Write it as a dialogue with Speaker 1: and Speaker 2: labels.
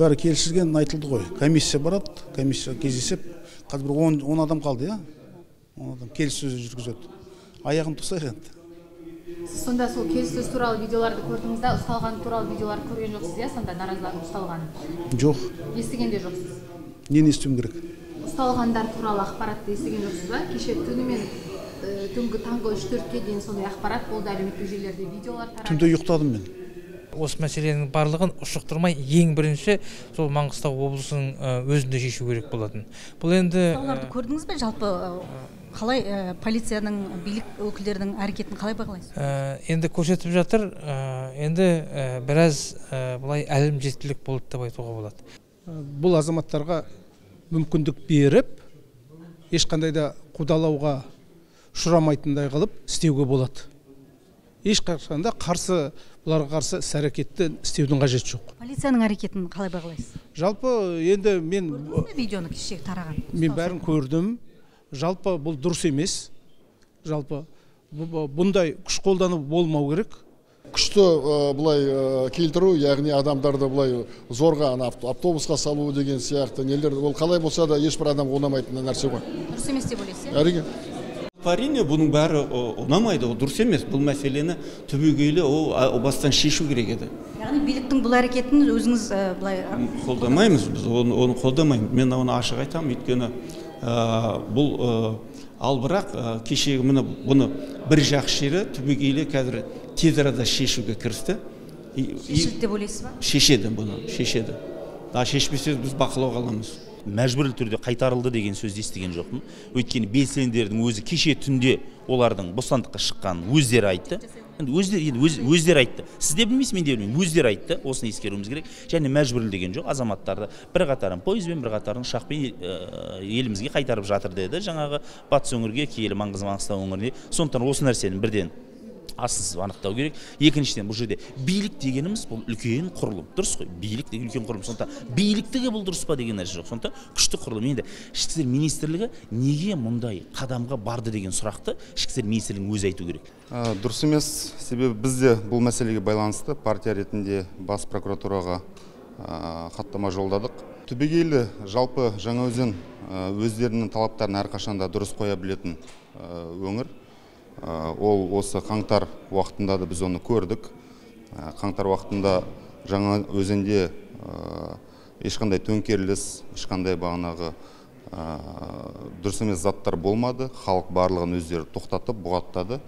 Speaker 1: бәрі келісілген айтылды ғой. Комиссия барады комиссия кездесіп қазір бір он, он адам қалды иә? Он адам келіссөз жүргізеді. Аяғын тосайық енді.
Speaker 2: Сіз сонда сол келіссөз туралы видеоларды көрдіңіз да ұсталған туралы видеоларды көрген жоқсыз иә сонда наразылардың ұсталғанын?
Speaker 1: Жоқ.
Speaker 2: Естіген де жоқсыз?
Speaker 1: Нені естуім керек?
Speaker 2: Ұсталғандар туралы ақпаратты естіген жоқсыз ба? Кеше түнімен түнгі таңғы үш төртке дейін сондай ақпарат болды әлеуметтік желілерде видеолар тарады
Speaker 1: түнде ұйықтадым мен.
Speaker 3: Осы мәселенің барлығын ұшықтырмай ең бірінші сол маңғыстау облысының өзінде шешу керек болатын. Бұл енді
Speaker 4: оларды көрдіңіз бе? Жалпы қалай э, полицияның билік өкілдерінің әрекетін қалай бағалайсыз?
Speaker 3: Ы, енді көрсетіп жатыр ы, енді ы, біраз ы, былай әлімжеттілік болды деп айтуға болады.
Speaker 5: Бұл азаматтарға мүмкіндік беріп ешқандай да қудалауға ұшырамайтындай қылып істеуге болады. Ешқашанда қарсы бұларға қарсы іс әрекетті істеудің қажеті жоқ.
Speaker 4: Полицияның әрекетін қалай бағалайсыз?
Speaker 5: Жалпы енді мен
Speaker 4: видеоны кешегі тараған?
Speaker 5: мен бәрін көрдім. Жалпы бұл дұрыс емес. Жалпы бұ- бұ- бұндай күш қолдану болмау керек.
Speaker 6: Күшті ә, былай ә, келтіру яғни адамдарды былай зорға ана авто- автобусқа салу деген сияқты нелер ол қалай болса да ешбір адамға ұнамайтын нәрсе ғой.
Speaker 4: Дұрыс емес деп ойлайсыз иә?
Speaker 6: Әрине.
Speaker 7: Әрине бұның бәрі ұнамайды ол дұрыс емес. Бұл мәселені түбегейлі ол бастан шешу керек еді.
Speaker 4: Яғни биліктің бұл әрекетін өзіңіз э, былай э,
Speaker 7: қолдамаймыз біз оны, оны қолдамаймыз. Мен оны ашық айтамын. Өйткені ә, бұл ә, ал бірақ ә, кешегі міне бұны бір жақсы жері түбегейлі қазір тез арада шешуге кірісті.
Speaker 4: Шешілді деп ойлайсыз ба?
Speaker 7: шешеді бұны шешеді. А шешпесе біз бақылауға аламыз.
Speaker 8: Мәжбүрлі түрде қайтарылды деген сөзді естіген жоқпын. Өйткені белсенділердің өзі кеше түнде олардың бостандыққа шыққанын өздері айтты. Енді өздері енді өз, өздері айтты. Сіз де білмейсіз мен де білмеймін. Өздері айтты осыны ескеруіміз керек. Және мәжбүрлі деген жоқ азаматтарды бір қатарын пойызбен бір қатарын ұшақпен елімізге қайтарып жатыр деді жаңағы батыс өңірге киелі маңғыстау өңіріне. Сондықтан осы нәрсені бірден асыз анықтау керек. Екіншіден бұл жерде билік дегеніміз бұл үлкен құрылым. Дұрыс қой билік деген үлкен құрылым. Сондықтан биліктігі бұл дұрыс па деген нәрсе жоқ. Сондықтан күшті құрылым. Енді ішкі істер министрлігі неге мұндай қадамға барды деген сұрақты ішкі істер министрлігінің өзі айту керек?
Speaker 9: Ә, дұрыс емес. Себебі біз де бұл мәселеге байланысты партия ретінде бас прокуратураға ә, хаттама жолдадық. Түбегейлі жалпы жаңаөзен өздерінің талаптарын әрқашанда дұрыс қоя білетін өңір. Ол осы қаңтар уақытында да біз оны көрдік. Ә, қаңтар уақытында жаңа өзенде ә, ешқандай төңкеріліс ешқандай бағанағы дұрыс емес заттар болмады. Халық барлығын өздері тоқтатып бұғаттады.